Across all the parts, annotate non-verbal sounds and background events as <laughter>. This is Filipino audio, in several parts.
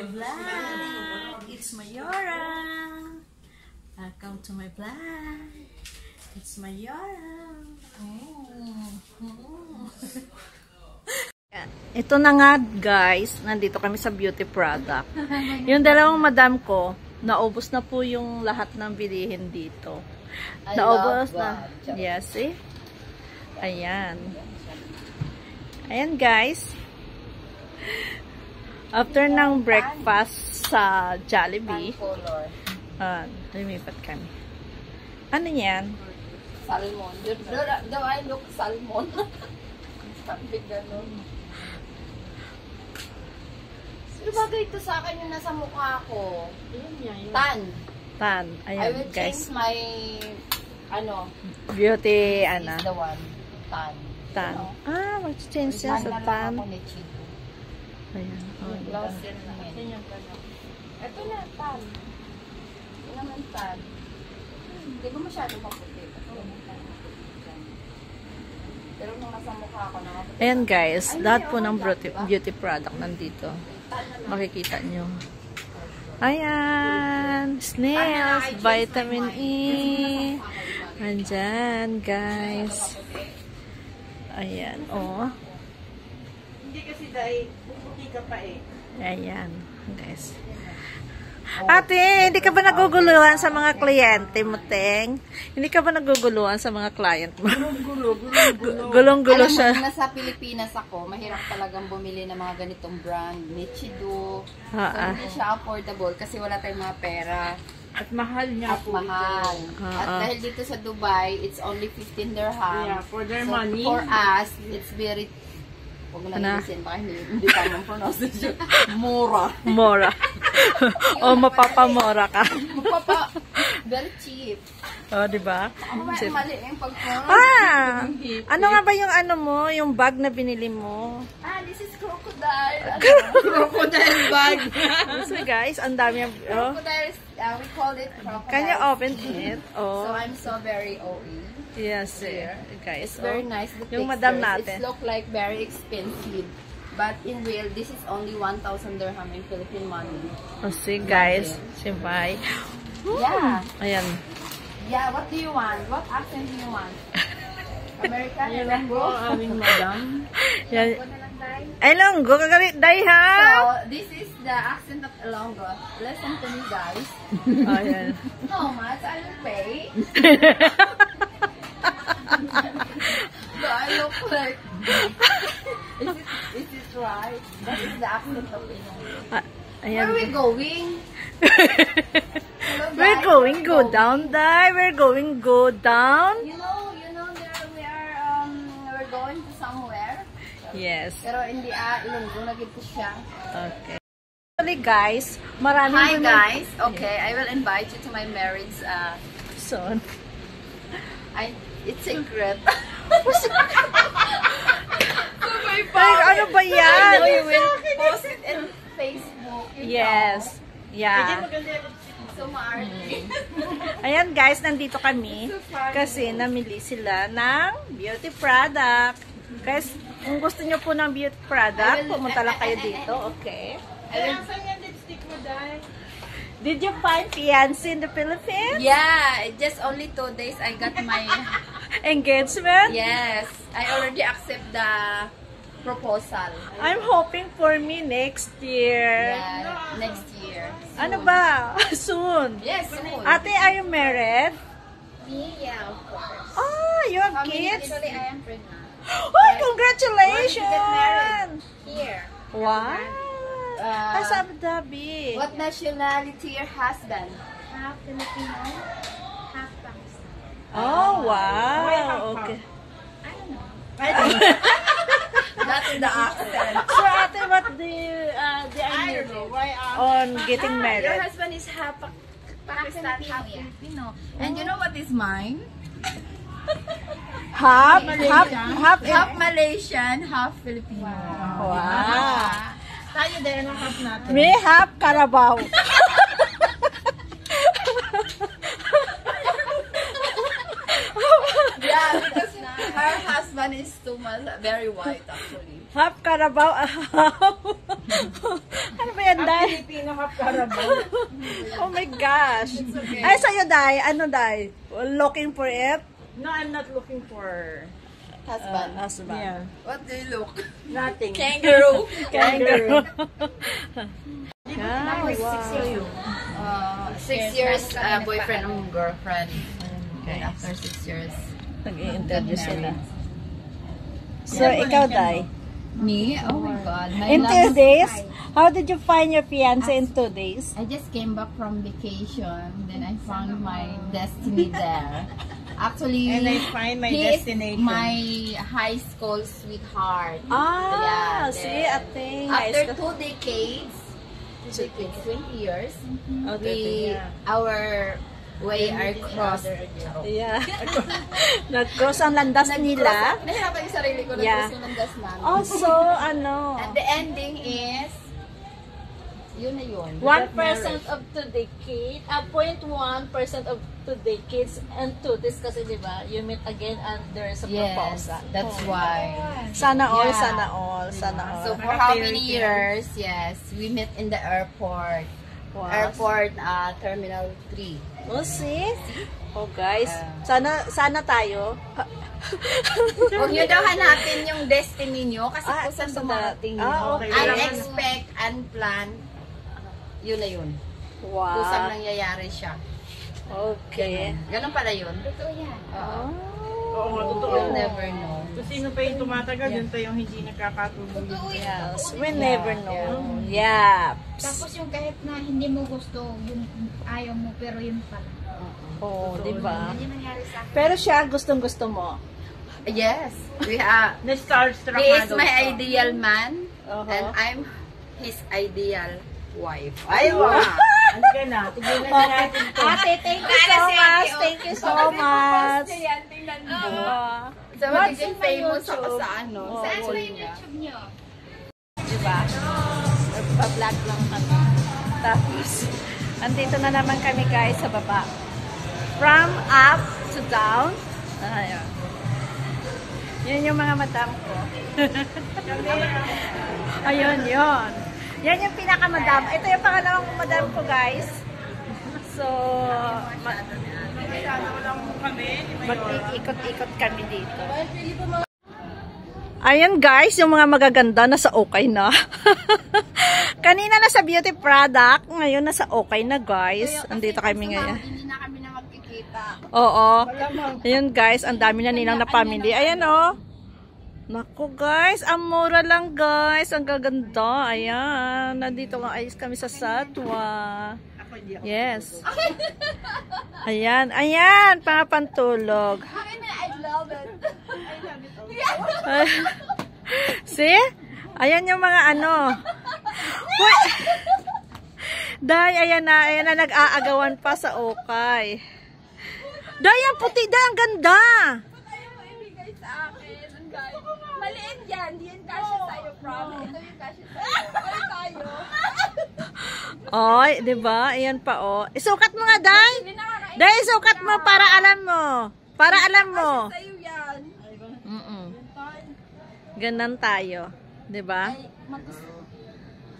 my vlog. It's Mayora. Welcome to my vlog. It's Mayora. <laughs> Ito na nga guys, nandito kami sa beauty product. Yung dalawang madam ko, naubos na po yung lahat ng bilihin dito. I naubos na. Yes, eh. Ayan. Ayan guys. After ng breakfast sa Jollibee, ah, lumipat kami. Ano yan? Salmon. Do, do, do I look salmon? <laughs> Sabi ganun. Sino bagay ito sa akin yung nasa mukha ko? Tan. Tan. I Ayan will guys. change my, ano, Beauty, is ano, the one. Tan. tan. Ano? Ah, mag-change siya Tan sa na lang tan. ako ni Chico. Ayan. Oh, Blouse din na. Ito na, tan. Ito naman tan. Hindi ko masyado maputi. Pero nung nasa mukha ko na Ayan guys, lahat po ng beauty, beauty product nandito. Makikita nyo. Ayan, snails, vitamin E. Andyan, guys. Ayan, oh. Hindi kasi dahil puputi ka pa eh. Ayan, guys. Ate, hindi ka ba naguguluhan sa mga kliyente mo, Teng? Hindi ka ba naguguluhan sa mga client mo? Gulo, gulo, gulo. Gulong-gulo Alam mo, siya. nasa Pilipinas ako, mahirap talagang bumili ng mga ganitong brand. Nichido. So, Ah, ah. hindi siya affordable kasi wala tayong mga pera. At mahal niya At po. mahal. Ah, At ah. dahil dito sa Dubai, it's only 15 dirham. Yeah, for their So, money. for us, it's very... Huwag mo Ano? na listen, baka hindi, hindi tamang pronunciation. Mura. <laughs> Mora. <laughs> o mapapamora ka. Papa, very cheap. O, di ba? Ako mali, mali yung pag-pronounce. Ah! Ano nga ba yung ano mo? Yung bag na binili mo? Ah, this is crocodile. <laughs> Ano? Crocodile bag. So guys, ang dami yung... Oh. Crocodile, uh, we call it crocodile. Can you open it? So Oh. I'm so very OE. Yes, guys. It's very nice. The Yung madam natin. It look like very expensive. But in real, this is only 1,000 dirham in Philippine money. Oh, see guys. Simpay. Yeah. Ayan. Yeah, what do you want? What accent do you want? <laughs> American? Yan lang po aming madam. <laughs> Yan. Ilonggo na lang, Day. Ay, longgo. Kagalit. Day, ha? So, this is the accent of Ilonggo. Listen to me, guys. <laughs> Ayan. How much I will pay? Look like... is, it, is it right? That is the accent of. Ah, Where are we going? Hello, <laughs> We're going Where go we down, Day. We're going go down. You know, you know, there we are, um, we're going to somewhere. Yes. Pero hindi ah, Ilonggo na siya. Okay. Actually, guys, maraming Hi women- guys. Okay, I will invite you to my marriage. Uh, So, I it's secret. <laughs> Ay, ano ba yan? I will post it in Facebook. you Yes. Yeah. So maarte. Ayan guys, nandito kami kasi namili sila ng beauty product. Guys, kung gusto nyo po ng beauty product, pumunta lang kayo dito, okay? Ay, saan yung lipstick mo, Day? Did you find fiancé in the Philippines? Yeah, just only two days I got my <laughs> Engagement? yes. I already accept the proposal. I'm hoping for me next year. Yeah, next year. Ano ba? <laughs> Soon. Yes, soon. Ate, are you married? Me, yeah, of course. Oh, you have How many kids? Actually, I am pregnant. <gasps> Oh, congratulations! Here. Wow! Uh, Ah, Abu Dhabi. What nationality your husband? half Filipino, half Pakistan. Oh, wow. Okay. I don't know. That's <laughs> the accent. So, ate, what do you, uh, the I don't know. Why uh, on getting Your married? Your husband is half Pa- Pakistan, half Filipino, yeah. Filipino. And you know what is mine? Half, half, half, Half Malaysian, half Filipino. Wow. Tayo din ang half natin? Me half Carabao. Yeah, because Her husband is too much, very white actually. Half Carabao. ano ba yan, Day? Filipino half Carabao. Oh my gosh. Ay, sa'yo, Day. Ano, Day? Looking for it? No, I'm not looking for Husband. Husband. yeah, What do you look? nothing. Kangaroo. <laughs> Kangaroo. Six wow. Uh, six years uh, boyfriend and girlfriend. And after six years. Nag-i-interview sila. So, ikaw, Day? Me? Oh my God. My In love two days? How did you find your fiance in two days? I just came back from vacation. Then I found my destiny there. <laughs> Actually, And I find my he destination. is my high school sweetheart. Ah, Yeah, see, then a thing. After two decades, two decades, 20 years, Oh, we, yeah. our way are crossed. Yeah. <laughs> Nag-cross ang landas nila. Nahirapan yung sarili ko na Yeah. yeah. ng das namin. Also, <laughs> ano, And the ending is, yun na yun. 1% of two decade, uh, 0.1% of two decades and two days kasi di ba, you meet again and there is a Yes, proposal. that's why. Sana all, Yeah. sana all, sana all. So for how many years? Yes, we met in the airport. Wow. Airport uh, Terminal 3. Oh, see? <gasps> Oh, guys. Sana, sana tayo. <laughs> Huwag nyo daw hanapin yung destiny nyo kasi Ah, kung saan sa dumarating Ah, yun. okay. Unexpect, unplanned, yun na yun. Kusang Wow. nangyayari siya. Okay. Ganun pala yun. Totoo yan. Oo. Oo, nga, totoo. You'll never know. So, sino pa yung tumatagal, yun pa yung hindi nakakatulog. Yes. We never know. Yeah. Tapos yung kahit na hindi mo gusto, yung ayaw mo, pero yun pala. Oh, di ba? Hindi nangyari sa akin. Pero siya, gustong-gusto mo. Yes. We are, <laughs> Na-starstruck he is my ideal man Uh-huh. and I'm his ideal wife. Ay, wow. <laughs> Ano ka na? Tignan na natin to. Ate, thank you so much. Thank you so much. Yan, tingnan mo. Uh, So, magiging famous ako sa ano, Oh, sa Saan ba yung niya. YouTube nyo? diba? Nagpa-vlog lang kami. Tapos, <laughs> andito na naman kami guys sa baba. From up to down. Ayan. Yun yung mga madam ko. <laughs> Ayun, yun. Yan yung pinaka-madam. Ito yung pangalawang madam ko guys. So, ma- mag-iikot-ikot kami dito. Ayan guys, yung mga magaganda nasa okay na. <laughs> Kanina nasa beauty product, ngayon nasa okay na guys. Andito kami ngayon. Hindi na kami na magkikita. Oo. Ayun guys, ang dami na nilang na family. Ayan oh. Naku guys, ang mura lang guys. Ang gaganda. Ayan. Nandito nga ayos kami sa Satwa. Yes. Ayan. Ayan. Pangapantulog. I love it. <laughs> See? Ayan yung mga ano. Wait. Day, ayan na. Ayan na nag-aagawan pa sa okay. Day, ang puti. Day, ang ganda. Tayo mo ibigay sa akin. Ang guys. Yan. Di yan kasya sa'yo, prom. Ito yung kasya sa'yo. Ay, tayo. <laughs> Oy, 'di ba? Ayan pa oh. Isukat mo nga, Day. Day, isukat mo para alam mo. Para alam mo. Sa'yo yan. Mm. Ganan tayo, 'di ba?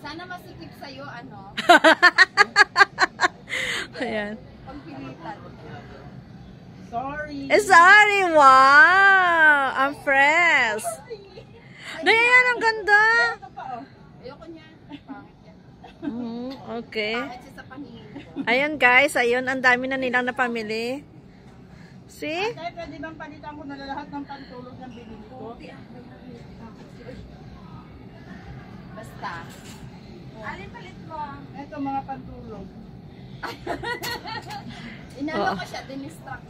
Sana masikip sa'yo, ano, <laughs> Ayan. pagpilitan. Sorry. Eh, sorry, wow! I'm fresh. Day, ayan, ang ganda. Ayoko niya. Pangit yan. Mm, okay. Pangit siya sa paningin ko. Ayun guys, ayun, ang dami na nilang napamili. See? Tay, pwede bang palitan ko na lahat ng pantulog ng binili ko? Basta. Alin palit mo? Ito mga pantulog. <laughs> Inano Oo. ko siya, dinistract.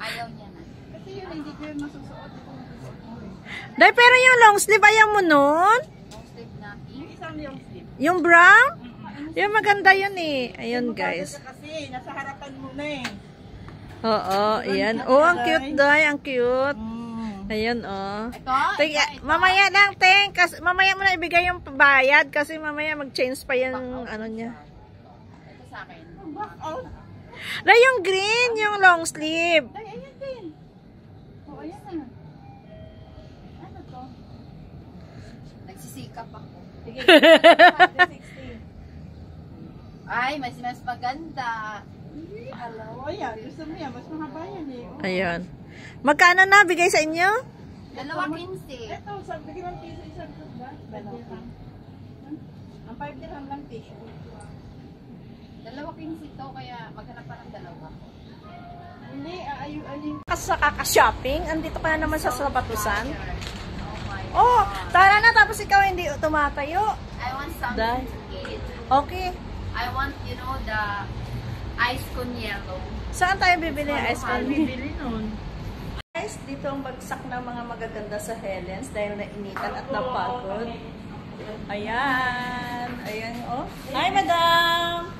Ayaw niya na. Kasi yun, hindi ko yun masusuot. Ito yung susuot mo eh. Day, pero yung long sleeve, ayaw mo nun? Long sleeve na. Yung isang yung slip. Yung brown? Yung maganda yun eh. Ayun guys. Kasi, nasa harapan mo na eh. Oo, ayan. Oh, ang cute, Day. Ang cute. Mm. Ayun, oh. Ito? Ting, ito, ito. mamaya lang, Teng. Kasi, mamaya mo na ibigay yung bayad kasi mamaya mag-change pa yung ano niya. Ito sa akin. Back out. Yung green, yung long sleeve. Ay, Nagsisikap ako. Sige, 16. <laughs> Ay, mas mas maganda. Alam mo yan, gusto mo yan, mas mahaba yan eh. Ayan. Magkano na bigay sa inyo? Dalawa 15. Ito, sabi ko ng piso isang cup ba? Dalawa. Ang 5 dirham lang tissue. Dalawa 15 to, kaya maghanap pa ng dalawa. Hindi, aayu ayun. Sa kaka-shopping, andito ka na naman sa Sabatusan. Oh tara na tapos ikaw hindi tumatayo. I want something Dahil- to eat. Okay. I want, you know, the ice con yellow. Saan tayo bibili ng ice cream? Bibili nun. Guys, dito ang bagsak ng mga magaganda sa Helens dahil nainitan at napagod. Ayan. Ayan, oh. Hi, madam!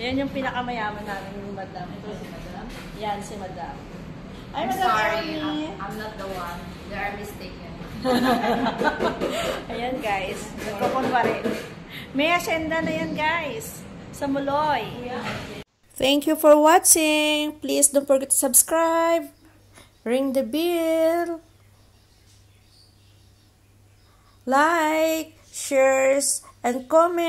Yan yung pinakamayaman namin yung madam. Ito si madam. Yan si madam. Hi, I'm madam sorry. I'm, I'm not the one. They are mistaken. <laughs> Ayan, guys. Nagkukunwari. May asyenda na yan, guys. Sa Muloy. Thank you for watching. Please don't forget to subscribe. Ring the bell. Like, shares, and comment.